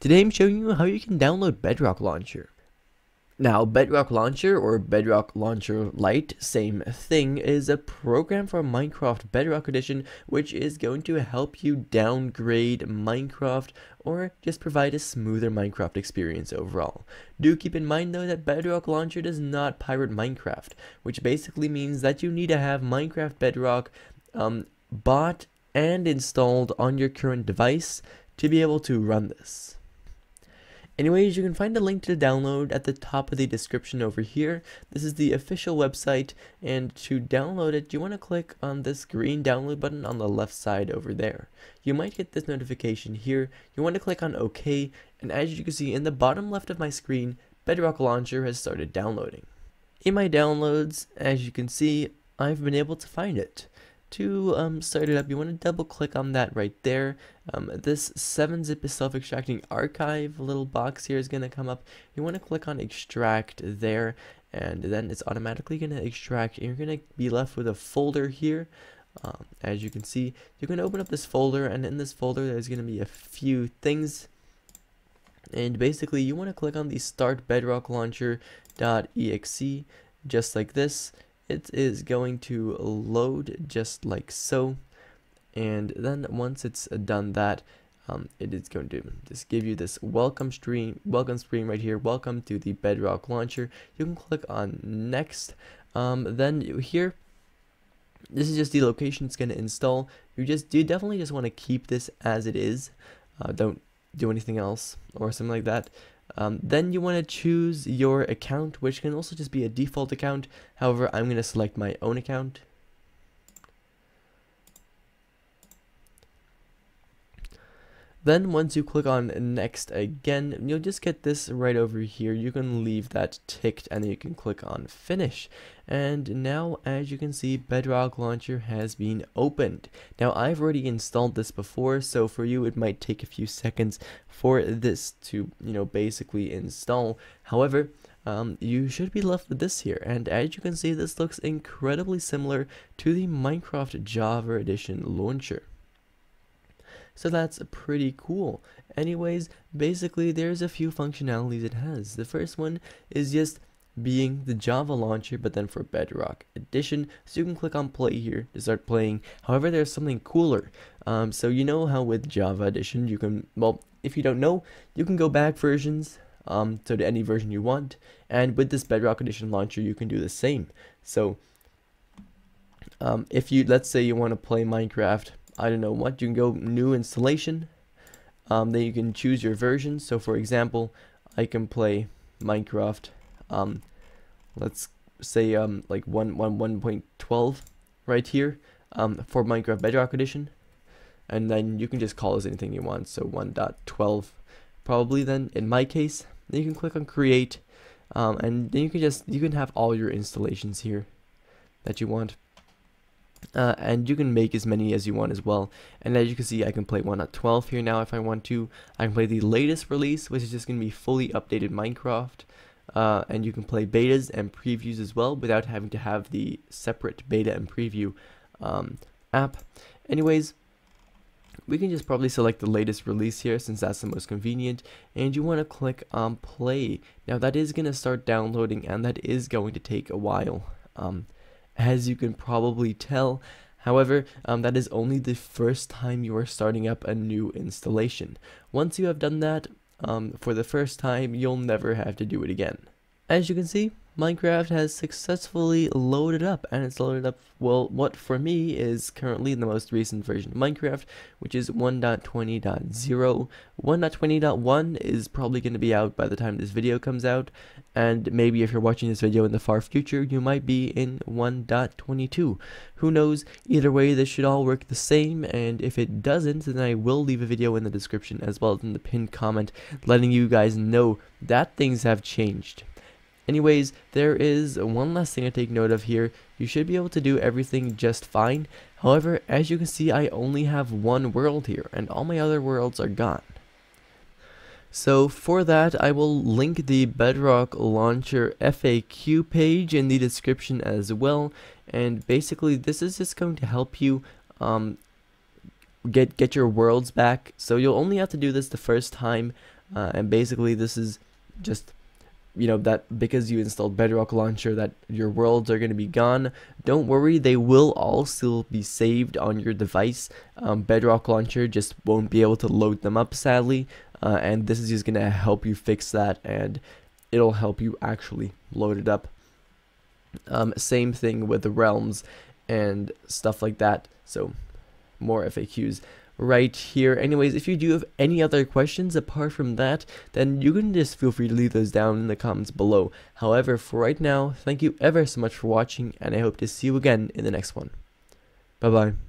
Today I'm showing you how you can download Bedrock Launcher. Now, Bedrock Launcher or Bedrock Launcher Lite, same thing, is a program for Minecraft Bedrock Edition which is going to help you downgrade Minecraft or just provide a smoother Minecraft experience overall. Do keep in mind though that Bedrock Launcher does not pirate Minecraft, which basically means that you need to have Minecraft Bedrock um, bought and installed on your current device to be able to run this. Anyways, you can find a link to download at the top of the description over here. This is the official website, and to download it, you want to click on this green download button on the left side over there. You might get this notification here. You want to click on OK, and as you can see in the bottom left of my screen, Bedrock Launcher has started downloading. In my downloads, as you can see, I've been able to find it to um, start it up, you want to double click on that right there. Um, this 7-zip is self-extracting archive little box here is going to come up. You want to click on extract there and then it's automatically going to extract and you're going to be left with a folder here. Um, as you can see, you're going to open up this folder and in this folder there's going to be a few things and basically you want to click on the start bedrock launcher.exe just like this it is going to load just like so. And then once it's done that um, it is going to just give you this welcome screen welcome screen right here. Welcome to the bedrock launcher. You can click on next. Um, then here this is just the location it's going to install. You just you definitely just want to keep this as it is. Uh, don't do anything else or something like that um, then you want to choose your account, which can also just be a default account. However, I'm going to select my own account. Then once you click on next again, you'll just get this right over here. You can leave that ticked and then you can click on finish. And now as you can see, Bedrock Launcher has been opened. Now I've already installed this before, so for you it might take a few seconds for this to, you know, basically install. However, um, you should be left with this here. And as you can see, this looks incredibly similar to the Minecraft Java Edition launcher. So that's pretty cool. Anyways, basically there's a few functionalities it has. The first one is just being the Java launcher but then for Bedrock Edition. So you can click on play here to start playing. However there's something cooler. Um, so you know how with Java Edition you can well if you don't know you can go back versions um, to any version you want. And with this Bedrock Edition launcher you can do the same. So um, if you let's say you want to play Minecraft I don't know what, you can go new installation. Um, then you can choose your version. So for example, I can play Minecraft, um, let's say um, like 1, 1, 1.12 right here um, for Minecraft Bedrock Edition. And then you can just call this anything you want. So 1.12 probably then in my case. Then you can click on create um, and then you can just, you can have all your installations here that you want. Uh, and you can make as many as you want as well. And as you can see, I can play one at 12 here now if I want to. I can play the latest release, which is just going to be fully updated Minecraft. Uh, and you can play betas and previews as well without having to have the separate beta and preview um, app. Anyways, we can just probably select the latest release here since that's the most convenient and you want to click on play. Now that is going to start downloading and that is going to take a while. Um, as you can probably tell. However, um, that is only the first time you are starting up a new installation. Once you have done that um, for the first time, you'll never have to do it again. As you can see, Minecraft has successfully loaded up and it's loaded up well what for me is currently the most recent version of Minecraft which is 1.20.0 1.20.1 is probably going to be out by the time this video comes out and maybe if you're watching this video in the far future you might be in 1.22 who knows? Either way this should all work the same and if it doesn't then I will leave a video in the description as well as in the pinned comment letting you guys know that things have changed Anyways, there is one last thing to take note of here. You should be able to do everything just fine. However, as you can see, I only have one world here, and all my other worlds are gone. So for that, I will link the Bedrock Launcher FAQ page in the description as well. And basically, this is just going to help you um, get get your worlds back. So you'll only have to do this the first time. uh, and basically this is just you know that because you installed bedrock launcher that your worlds are going to be gone. Don't worry they will all still be saved on your device. Um, bedrock launcher just won't be able to load them up sadly uh, and this is just going to help you fix that and it'll help you actually load it up. Um, same thing with the realms and stuff like that so more FAQs right here. Anyways, if you do have any other questions apart from that, then you can just feel free to leave those down in the comments below. However, for right now, thank you ever so much for watching, and I hope to see you again in the next one. Bye-bye.